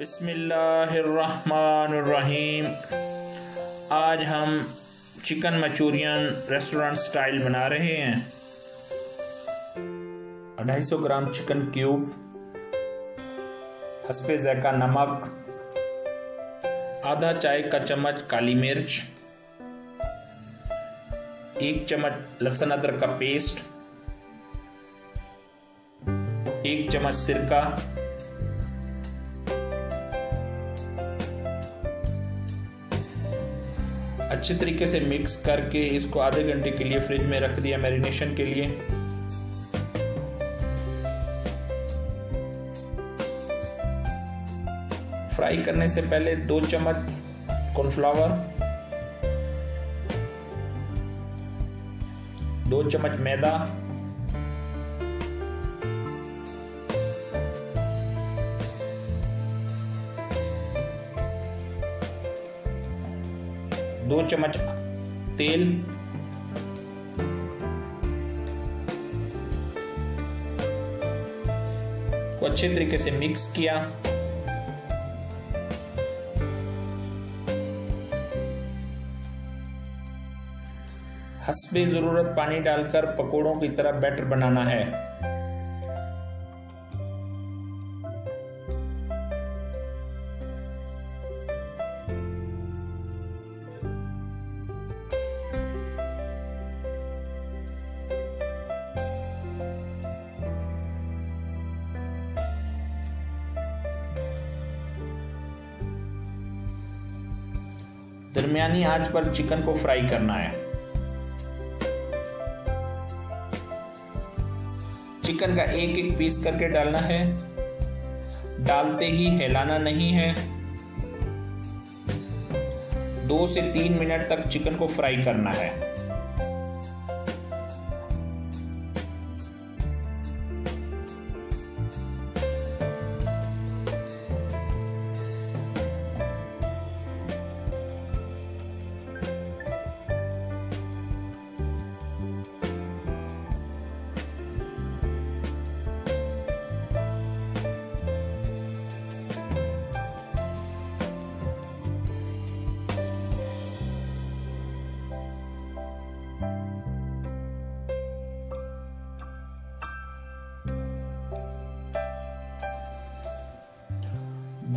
बिस्मिल्लाहिर्रहमानिर्रहीम। आज हम चिकन मंचूरियन रेस्टोरेंट स्टाइल बना रहे हैं। अढ़ाई सौ ग्राम चिकन क्यूब, हसबे ज़ैका नमक, आधा चाय का चम्मच काली मिर्च, एक चम्मच लहसुन अदरक का पेस्ट, एक चम्मच सिरका अच्छे तरीके से मिक्स करके इसको आधे घंटे के लिए फ्रिज में रख दिया मैरिनेशन के लिए। फ्राई करने से पहले दो चम्मच कॉर्नफ्लावर दो चम्मच मैदा दो चम्मच तेल। को अच्छे तरीके से मिक्स किया। हसबे ज़रूरत पानी डालकर पकोड़ों की तरह बैटर बनाना है। दरमियानी आँच पर चिकन को फ्राई करना है। चिकन का एक एक पीस करके डालना है। डालते ही हिलाना नहीं है। दो से तीन मिनट तक चिकन को फ्राई करना है।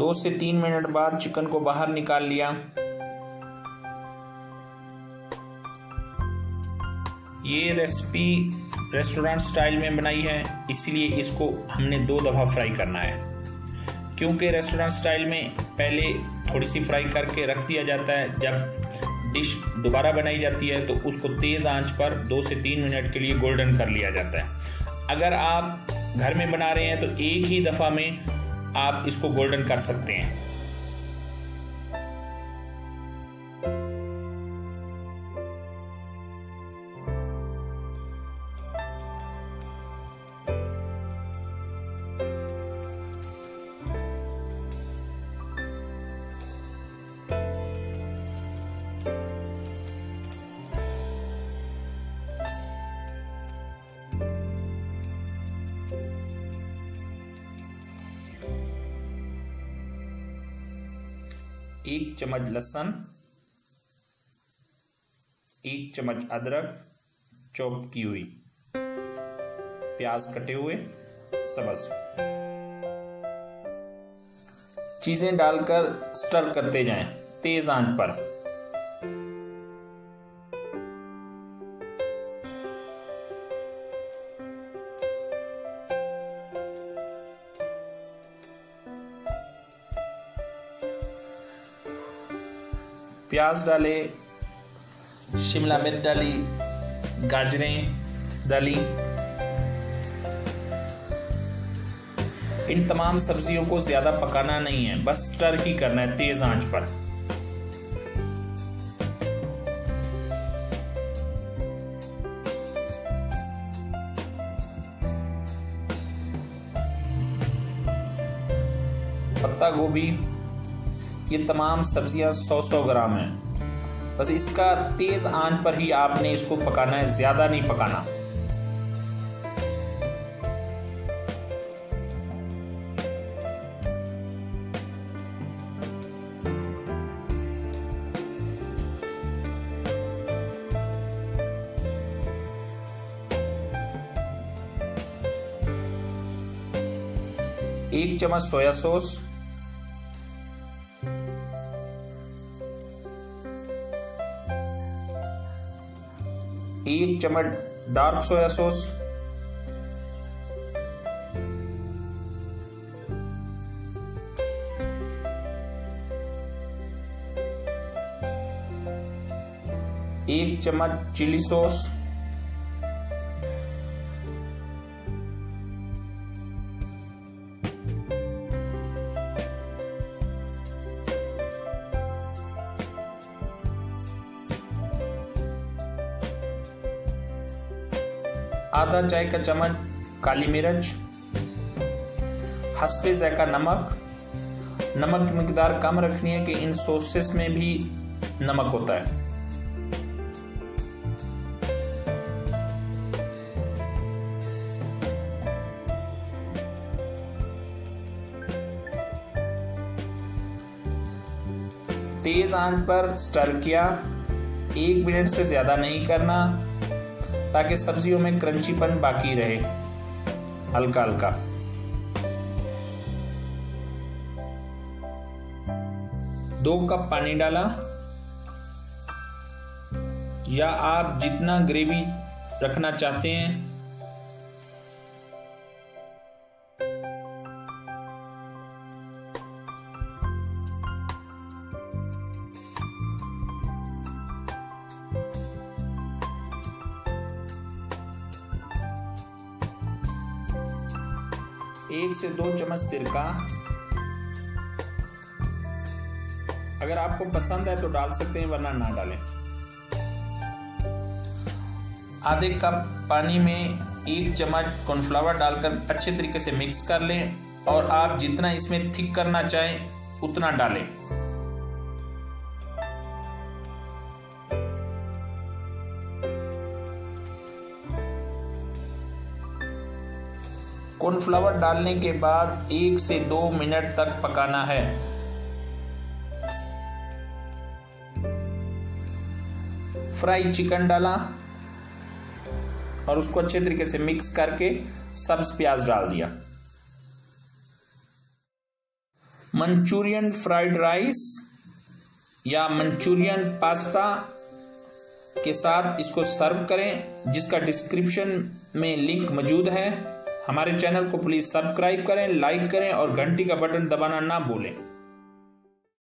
दो से तीन मिनट बाद चिकन को बाहर निकाल लिया। ये रेसिपी रेस्टोरेंट स्टाइल में बनाई है, इसलिए इसको हमने दो दफ़ा फ्राई करना है। क्योंकि रेस्टोरेंट स्टाइल में पहले थोड़ी सी फ्राई करके रख दिया जाता है, जब डिश दोबारा बनाई जाती है तो उसको तेज़ आँच पर दो से तीन मिनट के लिए गोल्डन कर लिया जाता है। अगर आप घर में बना रहे हैं तो एक ही दफ़ा में आप इसको गोल्डन कर सकते हैं। एक चम्मच लहसुन, एक चम्मच अदरक, चॉप की हुई। प्याज कटे हुए सबस चीज़ें डालकर स्टर करते जाएँ, तेज आँच पर। प्याज डाले, शिमला मिर्च डाली, गाजरें डाली। इन तमाम सब्जियों को ज़्यादा पकाना नहीं है, बस स्टर ही करना है, तेज़ आँच पर। पत्ता गोभी ये तमाम सब्ज़ियाँ 100-100 ग्राम हैं। बस इसका तेज़ आँच पर ही आपने इसको पकाना है, ज़्यादा नहीं पकाना। एक चम्मच सोया सॉस एक चम्मच डार्क सोया सॉस एक चम्मच चिली सॉस आधा चाय का चम्मच काली मिर्च, हंसपे जैका नमक। नमक की मकदार कम रखनी है कि इन सॉसेस में भी नमक होता है। तेज आँच पर स्टर किया। एक मिनट से ज़्यादा नहीं करना। ताकि सब्जियों में क्रंचीपन बाकी रहे। हल्का हल्का। दो कप पानी डाला। या आप जितना ग्रेवी रखना चाहते हैं एक से दो चम्मच सिरका। अगर आपको पसंद है तो डाल सकते हैं, वरना ना डालें। आधे कप पानी में एक चम्मच कॉर्नफ्लावर डालकर अच्छे तरीके से मिक्स कर लें और आप जितना इसमें थिक करना चाहें, उतना डालें। कॉर्नफ्लावर डालने के बाद एक से दो मिनट तक पकाना है। फ्राई चिकन डाला और उसको अच्छे तरीके से मिक्स करके सब्ज प्याज डाल दिया। मंचूरियन फ्राइड राइस या मंचूरियन पास्ता के साथ इसको सर्व करें, जिसका डिस्क्रिप्शन में लिंक मौजूद है। हमारे चैनल को प्लीज़ सब्सक्राइब करें लाइक करें और घंटी का बटन दबाना ना भूलें।